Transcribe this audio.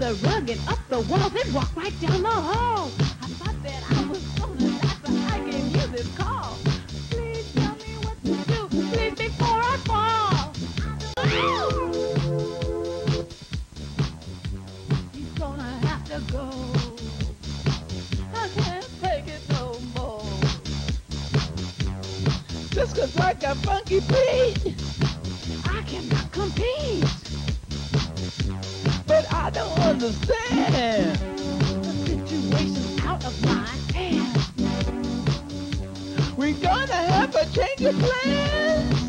the rug and up the wall, then walk right down the hall. I thought that I was gonna die, so I gave you this call. Please tell me what to do, please before I fall. He's gonna have to go. I can't take it no more. Just 'cause I got funky beat, I cannot compete. But I don't understand. The situation's out of my hands. We gonna have a change of plans.